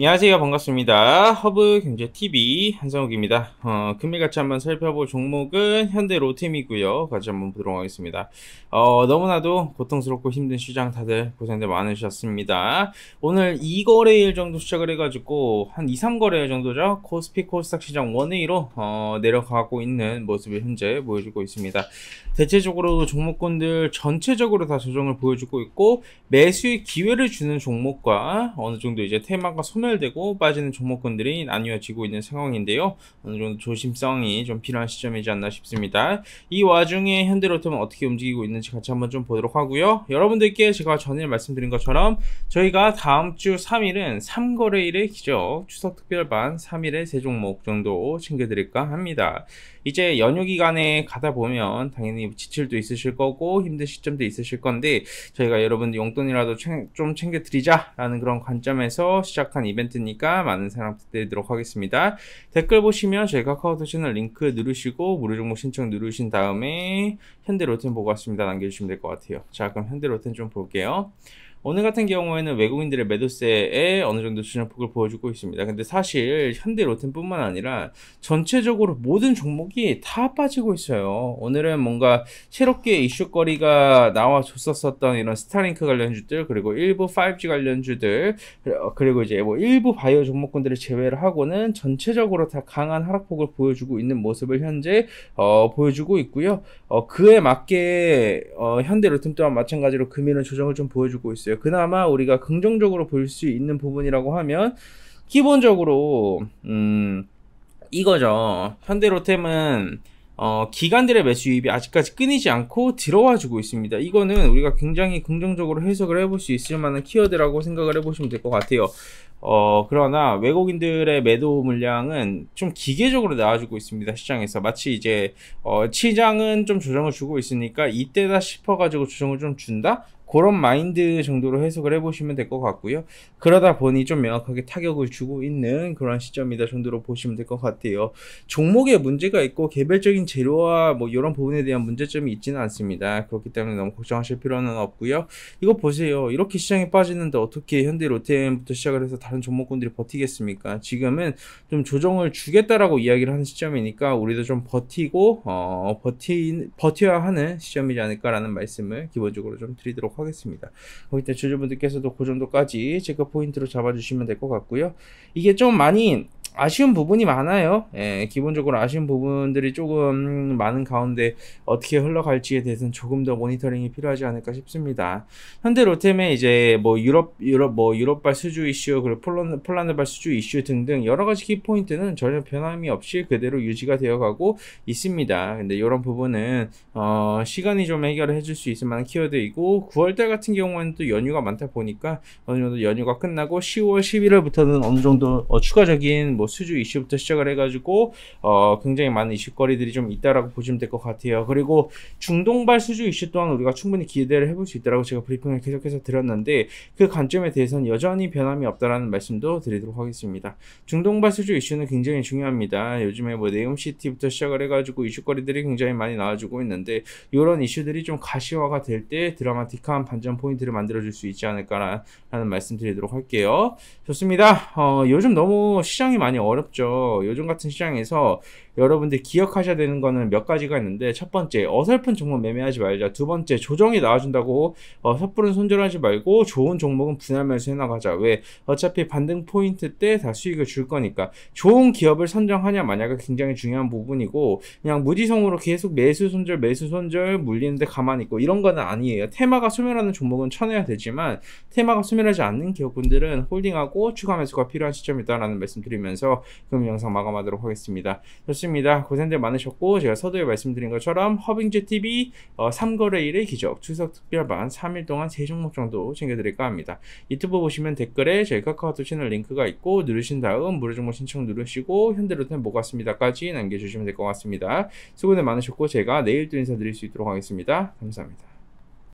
안녕하세요. 반갑습니다. 허브 경제 TV 한성욱입니다. 어, 금일 같이 한번 살펴볼 종목은 현대 로템이고요. 같이 한번 보도록 하겠습니다. 어, 너무나도 고통스럽고 힘든 시장 다들 고생들 많으셨습니다. 오늘 2거래일 정도 시작을 해가지고 한 2, 3거래일 정도죠? 코스피 코스닥 시장 one-way로 어, 내려가고 있는 모습을 현재 보여주고 있습니다. 대체적으로 종목군들 전체적으로 다 조정을 보여주고 있고 매수의 기회를 주는 종목과 어느 정도 이제 테마가 소멸 되고 빠지는 종목군들이 나뉘어지고 있는 상황인데요. 어느 정도 조심성이 좀 필요한 시점이지 않나 싶습니다. 이 와중에 현대로템은 어떻게 움직이고 있는지 같이 한번 좀 보도록 하고요. 여러분들께 제가 전에 말씀드린 것처럼 저희가 다음 주 3일은 3거래일의 기적 추석 특별반 3일의 세 종목 정도 챙겨드릴까 합니다. 이제 연휴 기간에 가다 보면 당연히 지출도 있으실 거고 힘든 시점도 있으실 건데 저희가 여러분 용돈이라도 좀 챙겨드리자라는 그런 관점에서 시작한 이벤트 니까 많은 사랑 부탁드리도록 하겠습니다. 댓글 보시면 저희 카카오톡 채널 링크 누르시고 무료 정보 신청 누르신 다음에 현대 로템 보고 왔습니다 남겨주시면 될 것 같아요. 자 그럼 현대 로템 좀 볼게요. 오늘 같은 경우에는 외국인들의 매도세에 어느 정도 조정폭을 보여주고 있습니다. 근데 사실 현대 로템뿐만 아니라 전체적으로 모든 종목이 다 빠지고 있어요. 오늘은 뭔가 새롭게 이슈거리가 나와줬었던 이런 스타링크 관련주들 그리고 일부 5G 관련주들 그리고 이제 뭐 일부 바이오 종목군들을 제외를 하고는 전체적으로 다 강한 하락폭을 보여주고 있는 모습을 현재 어, 보여주고 있고요. 어, 그에 맞게 어, 현대 로템 또한 마찬가지로 금일은 조정을 좀 보여주고 있어요. 있어요. 그나마 우리가 긍정적으로 볼 수 있는 부분이라고 하면 기본적으로 음 이거죠. 현대로템은 어, 기관들의 매수 유입이 아직까지 끊이지 않고 들어와 주고 있습니다. 이거는 우리가 굉장히 긍정적으로 해석을 해볼 수 있을 만한 키워드라고 생각을 해보시면 될 것 같아요. 어, 그러나 외국인들의 매도 물량은 좀 기계적으로 나와주고 있습니다. 시장에서. 마치 이제, 어, 시장은 좀 조정을 주고 있으니까 이때다 싶어가지고 조정을 좀 준다? 그런 마인드 정도로 해석을 해보시면 될 것 같고요. 그러다 보니 좀 명확하게 타격을 주고 있는 그런 시점이다 정도로 보시면 될 것 같아요. 종목에 문제가 있고 개별적인 재료와 뭐 이런 부분에 대한 문제점이 있지는 않습니다. 그렇기 때문에 너무 걱정하실 필요는 없고요. 이거 보세요. 이렇게 시장이 빠지는데 어떻게 현대 로템부터 시작을 해서 다른 종목군들이 버티겠습니까? 지금은 좀 조정을 주겠다라고 이야기를 하는 시점이니까 우리도 좀 버티고 어, 버티 버텨야 하는 시점이지 않을까라는 말씀을 기본적으로 좀 드리도록 하겠습니다. 거기 때 주주분들께서도 그 정도까지 체크 포인트로 잡아주시면 될 것 같고요. 이게 좀 많이 아쉬운 부분이 많아요. 예, 기본적으로 아쉬운 부분들이 조금 많은 가운데 어떻게 흘러갈지에 대해서는 조금 더 모니터링이 필요하지 않을까 싶습니다. 현대 로템의 이제 뭐 유럽 유럽 뭐 유럽발 수주 이슈 그리고 폴란드 폴란드발 수주 이슈 등등 여러 가지 키 포인트는 전혀 변함이 없이 그대로 유지가 되어가고 있습니다. 근데 이런 부분은 어, 시간이 좀 해결을 해줄 수 있을 만한 키워드이고 9월달 같은 경우에는 또 연휴가 많다 보니까 어느 정도 연휴가 끝나고 10월 11월부터는 어느 정도 어, 추가적인 뭐 수주 이슈부터 시작을 해가지고 어, 굉장히 많은 이슈거리들이 좀 있다라고 보시면 될 것 같아요. 그리고 중동발 수주 이슈 또한 우리가 충분히 기대를 해볼 수 있다라고 제가 브리핑을 계속해서 드렸는데 그 관점에 대해서는 여전히 변함이 없다라는 말씀도 드리도록 하겠습니다. 중동발 수주 이슈는 굉장히 중요합니다. 요즘에 뭐 네옴시티부터 시작을 해가지고 이슈거리들이 굉장히 많이 나와주고 있는데 이런 이슈들이 좀 가시화가 될 때 드라마틱한 반전 포인트를 만들어줄 수 있지 않을까라는 말씀 드리도록 할게요. 좋습니다. 어, 요즘 너무 시장이 많이 어렵죠. 요즘 같은 시장에서 여러분들 기억하셔야 되는 거는 몇 가지가 있는데 첫 번째 어설픈 종목 매매하지 말자. 두 번째 조정이 나와준다고 어, 섣부른 손절하지 말고 좋은 종목은 분할 매수 해나가자. 왜 어차피 반등 포인트 때 다 수익을 줄 거니까 좋은 기업을 선정하냐 마냐가 굉장히 중요한 부분이고 그냥 무지성으로 계속 매수 손절 매수 손절 물리는데 가만히 있고 이런 거는 아니에요. 테마가 소멸하는 종목은 쳐내야 되지만 테마가 소멸하지 않는 기업분들은 홀딩하고 추가 매수가 필요한 시점이다라는 말씀드리면서 그럼 영상 마감하도록 하겠습니다. 좋습니다. 좋습니다. 고생들 많으셨고 제가 서두에 말씀드린 것처럼 허빙즈 TV 어, 3거래일의 기적 추석 특별반 3일 동안 3종목 정도 챙겨드릴까 합니다. 유튜브 보시면 댓글에 저희 카카오톡 채널 링크가 있고 누르신 다음 무료 정보 신청 누르시고 현대로템 뭐 같습니다까지 남겨주시면 될 것 같습니다. 수고들 많으셨고 제가 내일 또 인사드릴 수 있도록 하겠습니다. 감사합니다.